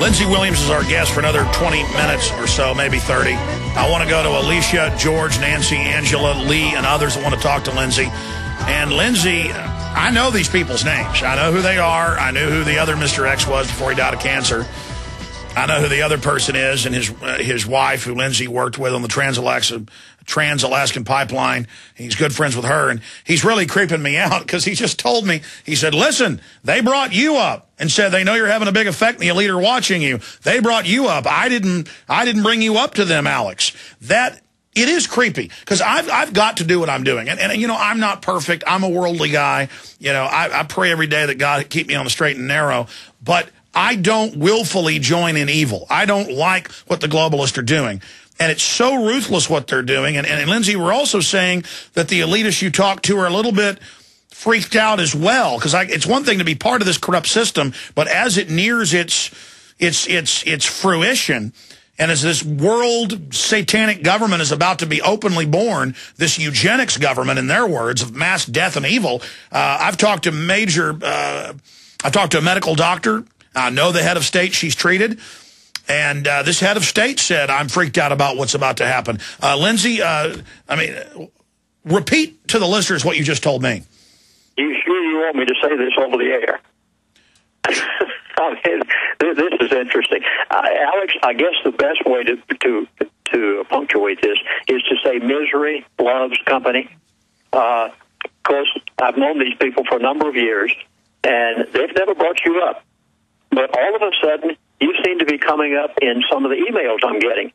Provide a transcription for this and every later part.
Lindsey Williams is our guest for another 20 minutes or so, maybe 30. I want to go to Alicia, George, Nancy, Angela, Lee, and others that want to talk to Lindsey. And Lindsey, I know these people's names. I know who they are. I knew who the other Mr. X was before he died of cancer. I know who the other person is and his uh, his wife, who Lindsey worked with on the Trans-Alaska Trans-Alaskan pipeline. He's good friends with her, and he's really creeping me out because he just told me, he said, listen, they brought you up and said they know you're having a big effect and the elite are watching you. They brought you up. I didn't, I didn't bring you up to them, Alex. That it is creepy because I've, I've got to do what I'm doing. And, and, you know, I'm not perfect. I'm a worldly guy. You know, I, I pray every day that God keep me on the straight and narrow. But I don't willfully join in evil. I don't like what the globalists are doing. And it's so ruthless what they're doing. And, and, and Lindsey, we're also saying that the elitists you talk to are a little bit freaked out as well. Because it's one thing to be part of this corrupt system, but as it nears its its its its fruition, and as this world satanic government is about to be openly born, this eugenics government, in their words, of mass death and evil, uh, I've talked to major, uh, I've talked to a medical doctor I know the head of state she's treated. And uh, this head of state said, I'm freaked out about what's about to happen. Uh, Lindsey, uh, I mean, repeat to the listeners what you just told me. You sure you want me to say this over the air? I mean, this is interesting. Uh, Alex, I guess the best way to, to, to punctuate this is to say misery loves company. Because uh, I've known these people for a number of years, and they've never brought you up. But all of a sudden, you seem to be coming up in some of the emails I'm getting.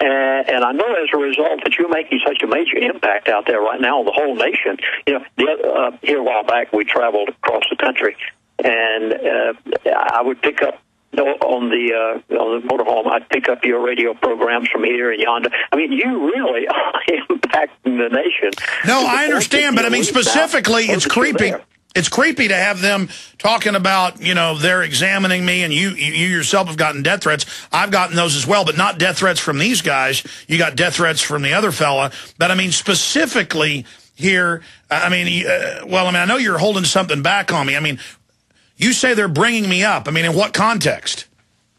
And, and I know as a result that you're making such a major impact out there right now on the whole nation. You know, the, uh, here a while back we traveled across the country, and uh, I would pick up on the uh, on the motorhome, I'd pick up your radio programs from here and yonder. I mean, you really are impacting the nation. No, I understand, but I mean specifically, it's creepy it's creepy to have them talking about, you know, they're examining me and you, you yourself have gotten death threats. I've gotten those as well, but not death threats from these guys. You got death threats from the other fella. But I mean, specifically here, I mean, uh, well, I mean, I know you're holding something back on me. I mean, you say they're bringing me up. I mean, in what context?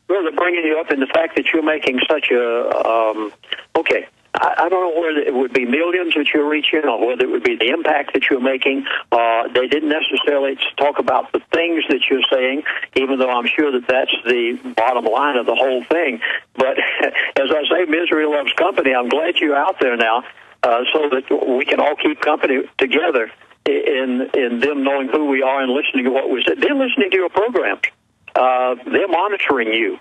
Well, they're bringing you up in the fact that you're making such a, um, okay, I, I don't know whether it would be millions that you're reaching or whether it would be the impact that you're making. Uh, they didn't necessarily talk about the things that you're saying, even though I'm sure that that's the bottom line of the whole thing. But as I say, misery loves company. I'm glad you're out there now uh, so that we can all keep company together in in them knowing who we are and listening to what we said. They're listening to your programs. Uh, they're monitoring you.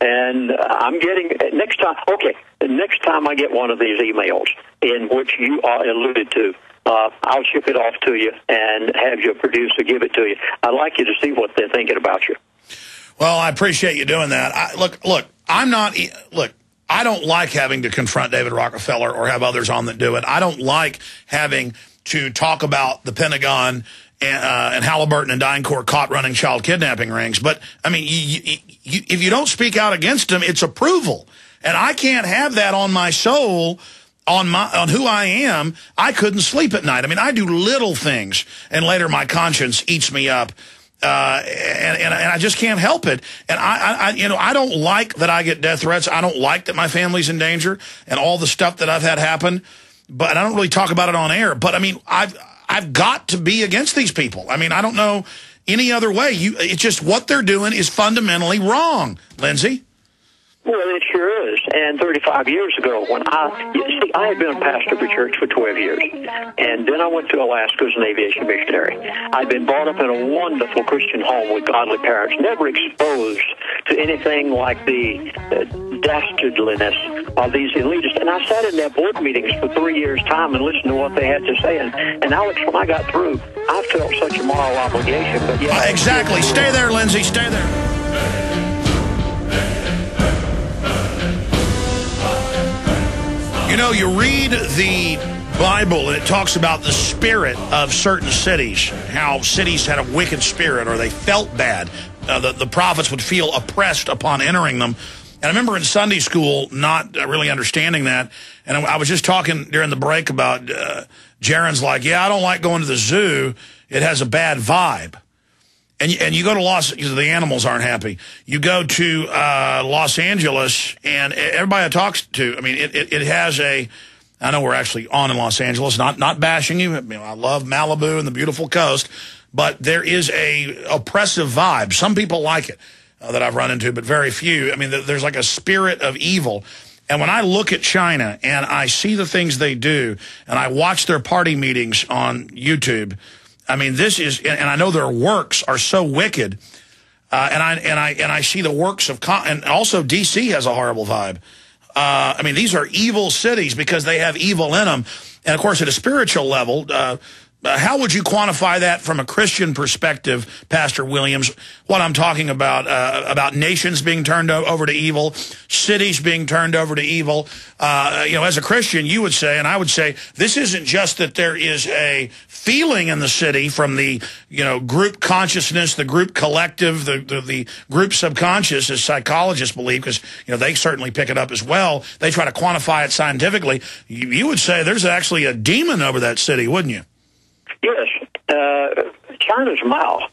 And I'm getting next time. Okay, next time I get one of these emails in which you are alluded to, uh, I'll ship it off to you and have your producer give it to you. I'd like you to see what they're thinking about you. Well, I appreciate you doing that. I, look, look, I'm not. Look, I don't like having to confront David Rockefeller or have others on that do it. I don't like having to talk about the Pentagon and, uh, and Halliburton and DynCorp caught running child kidnapping rings. But, I mean, you, you, you, if you don't speak out against them, it's approval. And I can't have that on my soul, on my on who I am. I couldn't sleep at night. I mean, I do little things, and later my conscience eats me up. Uh, and, and, and I just can't help it. And I, I, you know, I don't like that I get death threats. I don't like that my family's in danger and all the stuff that I've had happen. But I don't really talk about it on air. But I mean, I've, I've got to be against these people. I mean, I don't know any other way. You, it's just what they're doing is fundamentally wrong, Lindsey. Well, it sure is. And 35 years ago, when I, see, I had been a pastor of a church for 12 years. And then I went to Alaska as an aviation missionary. I'd been brought up in a wonderful Christian home with godly parents, never exposed to anything like the uh, dastardliness of these elitists. And I sat in their board meetings for three years' time and listened to what they had to say. And, and Alex, when I got through, I felt such a moral obligation. But yeah, exactly. Stay there, Lindsey. Stay there. You know, you read the Bible and it talks about the spirit of certain cities, how cities had a wicked spirit or they felt bad. Uh, the, the prophets would feel oppressed upon entering them. And I remember in Sunday school not really understanding that. And I, I was just talking during the break about uh, Jaron's like, yeah, I don't like going to the zoo. It has a bad vibe. And and you go to Los, because the animals aren't happy. You go to uh, Los Angeles, and everybody I talk to, I mean, it, it, it, has a. I know we're actually on in Los Angeles, not not bashing you. I, mean, I love Malibu and the beautiful coast, but there is a oppressive vibe. Some people like it uh, that I've run into, but very few. I mean, there's like a spirit of evil. And when I look at China and I see the things they do, and I watch their party meetings on YouTube I mean, this is, and I know their works are so wicked. Uh, and I and I and I see the works of, and also D.C. has a horrible vibe. Uh, I mean, these are evil cities because they have evil in them. And of course, at a spiritual level, uh, uh, how would you quantify that from a Christian perspective, Pastor Williams? What I'm talking about, uh, about nations being turned over to evil, cities being turned over to evil. Uh, you know, as a Christian, you would say, and I would say, this isn't just that there is a feeling in the city from the, you know, group consciousness, the group collective, the, the, the group subconscious, as psychologists believe, because, you know, they certainly pick it up as well. They try to quantify it scientifically. You, you would say there's actually a demon over that city, wouldn't you? Yes, uh, China's Mao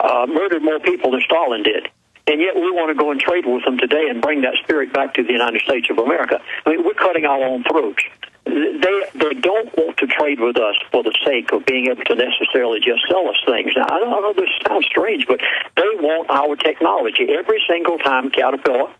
uh, murdered more people than Stalin did. And yet we want to go and trade with them today and bring that spirit back to the United States of America. I mean, we're cutting our own throats. They they don't want to trade with us for the sake of being able to necessarily just sell us things. Now I don't know this sounds strange, but they want our technology. Every single time Caterpillar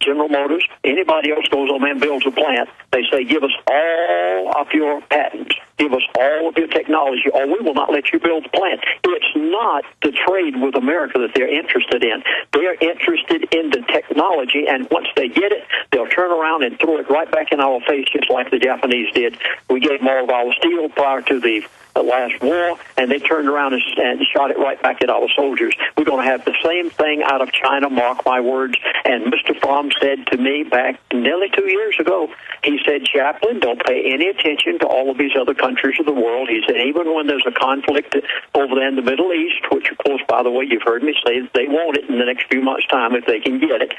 General Motors, anybody else goes on and builds a plant, they say, give us all of your patents, give us all of your technology, or we will not let you build the plant. It's not the trade with America that they're interested in. They're interested in the technology, and once they get it, they'll turn around and throw it right back in our face, just like the Japanese did. We gave them all of our steel prior to the last war, and they turned around and, and shot it right back at our soldiers. We're going to have the same thing out of China, mark my words. And Mr. Fromm said to me back nearly two years ago, he said, Chaplain, don't pay any attention to all of these other countries of the world. He said, even when there's a conflict over there in the Middle East, which, of course, by the way, you've heard me say they want it in the next few months' time if they can get it,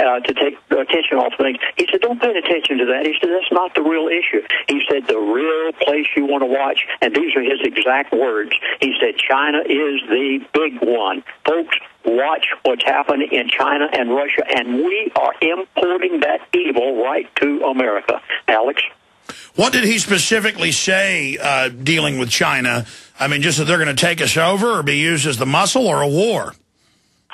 uh, to take attention off things. He said, don't pay attention to that. He said, that's not the real issue. He said, the real place you want to watch, and these are his exact words. He said, China is the big one. Folks, watch what's happening in China and Russia, and we are importing that evil right to America. Alex? What did he specifically say uh, dealing with China? I mean, just that they're going to take us over or be used as the muscle or a war?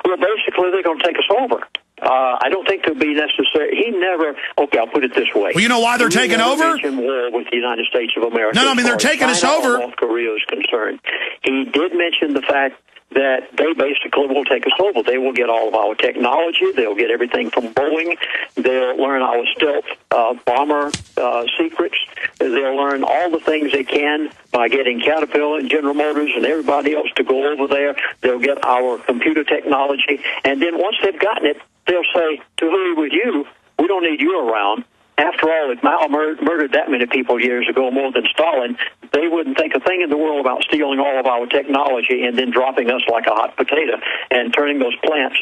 Well, basically, they're going to take us over. Uh, I don't think it'll be necessary. He never. Okay, I'll put it this way. Well, you know why they're he taking over? War with the United States of America. No, no I mean they're taking us over. North Korea is concerned. He did mention the fact that they basically will take us over. They will get all of our technology. They'll get everything from Boeing. They'll learn our stealth uh, bomber uh, secrets. They'll learn all the things they can by getting Caterpillar and General Motors and everybody else to go over there. They'll get our computer technology. And then once they've gotten it, they'll say, to who with you, we don't need you around. After all, if Mao mur- murdered that many people years ago, more than Stalin, they wouldn't think a thing in the world about stealing all of our technology and then dropping us like a hot potato and turning those plants.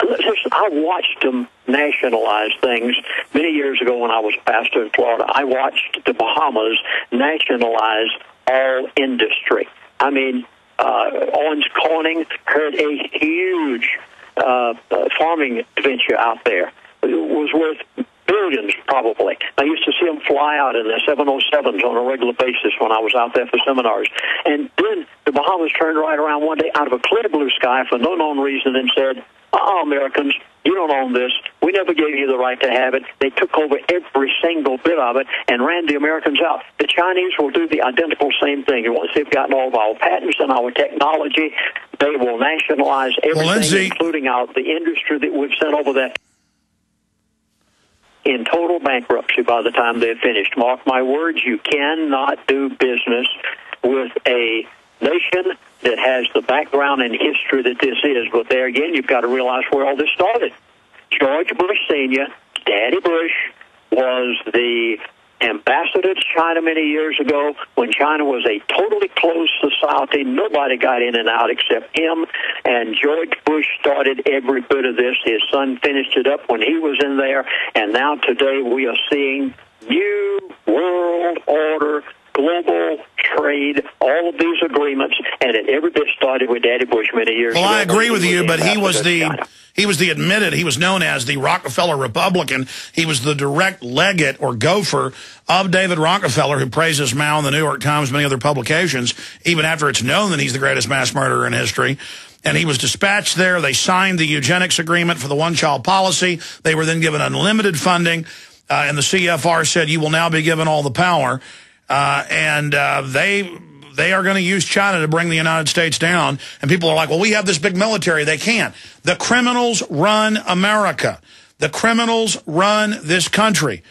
I watched them nationalize things many years ago when I was pastor in Florida. I watched the Bahamas nationalize all industry. I mean, uh, Owens Corning had a huge uh, farming venture out there. It was worth billions, probably. I used to see them fly out in their 707s on a regular basis when I was out there for seminars. And then the Bahamas turned right around one day out of a clear blue sky for no known reason and said, oh, Americans, you don't own this. We never gave you the right to have it. They took over every single bit of it and ran the Americans out. The Chinese will do the identical same thing. And once they've gotten all of our patents and our technology, they will nationalize everything, well, Lindsey, including out the industry that we've sent over there in total bankruptcy by the time they're finished. Mark my words, you cannot do business with a nation that has the background and history that this is. But there again, you've got to realize where all this started. George Bush Sr., Daddy Bush, was the ambassador to China many years ago when China was a totally closed society. Nobody got in and out except him. And George Bush started every bit of this. His son finished it up when he was in there. And now today we are seeing new world order global trade, all of these agreements, and it every bit started with Daddy Bush many years well, ago. Well, I agree with you, but he was the China. he was the admitted, he was known as the Rockefeller Republican. He was the direct legate or gopher of David Rockefeller, who praises Mao in the New York Times, many other publications, even after it's known that he's the greatest mass murderer in history. And he was dispatched there. They signed the eugenics agreement for the one-child policy. They were then given unlimited funding. Uh, and the CFR said, you will now be given all the power. Uh, and uh, they they are going to use China to bring the United States down. And people are like, well, we have this big military. They can't. The criminals run America. The criminals run this country.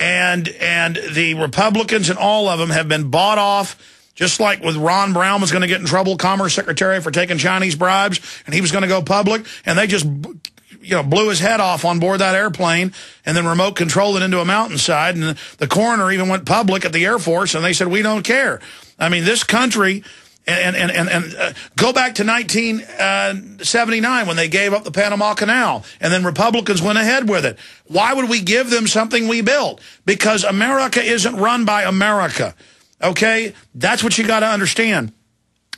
And, and the Republicans and all of them have been bought off just like with Ron Brown was going to get in trouble, Commerce Secretary, for taking Chinese bribes, and he was going to go public, and they just you know, blew his head off on board that airplane and then remote controlled it into a mountainside. And the coroner even went public at the Air Force, and they said, we don't care. I mean, this country, and, and, and, and uh, go back to 1979 when they gave up the Panama Canal, and then Republicans went ahead with it. Why would we give them something we built? Because America isn't run by America. Okay? That's what you got to understand.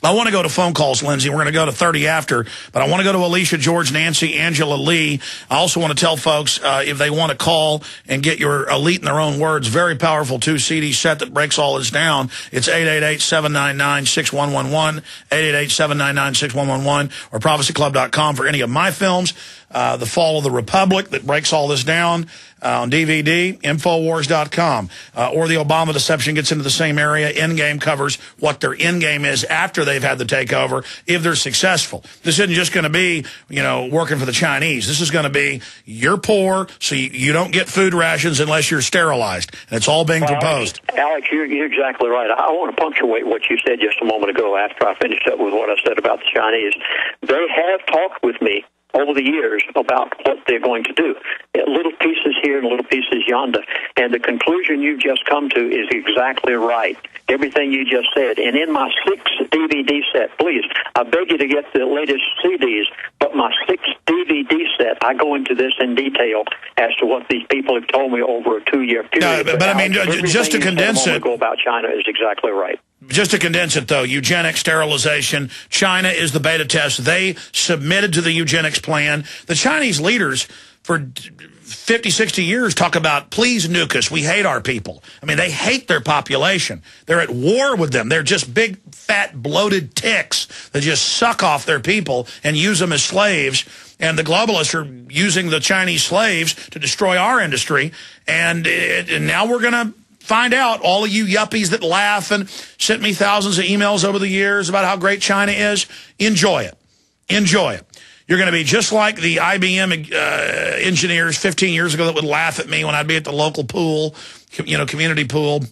I want to go to phone calls, Lindsey. We're going to go to 30 after, but I want to go to Alicia, George, Nancy, Angela Lee. I also want to tell folks uh, if they want to call and get your elite in their own words, very powerful two CD set that breaks all this down. It's 888-799-6111, 888-799-6111, or prophecyclub.com for any of my films. Uh, the Fall of the Republic that breaks all this down uh, on DVD, Infowars.com. Uh, or the Obama deception gets into the same area. Endgame covers what their endgame is after they've had the takeover, if they're successful. This isn't just going to be, you know, working for the Chinese. This is going to be, you're poor, so you, you, don't get food rations unless you're sterilized. And it's all being well, proposed. Alex, you're, you're exactly right. I want to punctuate what you said just a moment ago after I finished up with what I said about the Chinese. They have talked with me over the years about what they're going to do. Little pieces here and little pieces yonder. And the conclusion you've just come to is exactly right. Everything you just said. And in my sixth DVD set, please, I beg you to get the latest CDs, but my sixth DVD set, I go into this in detail as to what these people have told me over a two-year period. No, but, but I mean, just to condense it. Go about China is exactly right. Just to condense it, though, eugenic sterilization, China is the beta test. They submitted to the eugenics plan. The Chinese leaders for 50, 60 years talk about, please nuke us. We hate our people. I mean, they hate their population. They're at war with them. They're just big, fat, bloated ticks that just suck off their people and use them as slaves. And the globalists are using the Chinese slaves to destroy our industry. And, it, and now we're going to find out, all of you yuppies that laugh and sent me thousands of emails over the years about how great China is, enjoy it. Enjoy it. You're going to be just like the IBM uh, engineers 15 years ago that would laugh at me when I'd be at the local pool, you know, community pool.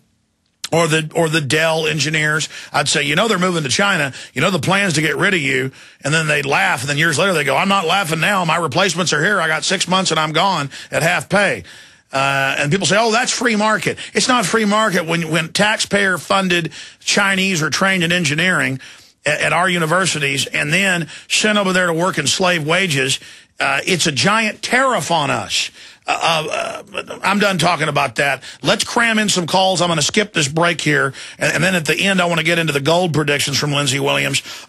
Or the or the Dell engineers, I'd say, you know, they're moving to China. You know, the plans to get rid of you. And then they'd laugh. And then years later, they go, I'm not laughing now. My replacements are here. I got six months and I'm gone at half pay. Uh, and people say, oh, that's free market. It's not free market when, when taxpayer-funded Chinese are trained in engineering at, at, our universities and then sent over there to work in slave wages. Uh, it's a giant tariff on us. Uh, uh, I'm done talking about that. Let's cram in some calls. I'm going to skip this break here. And, and then at the end, I want to get into the gold predictions from Lindsey Williams.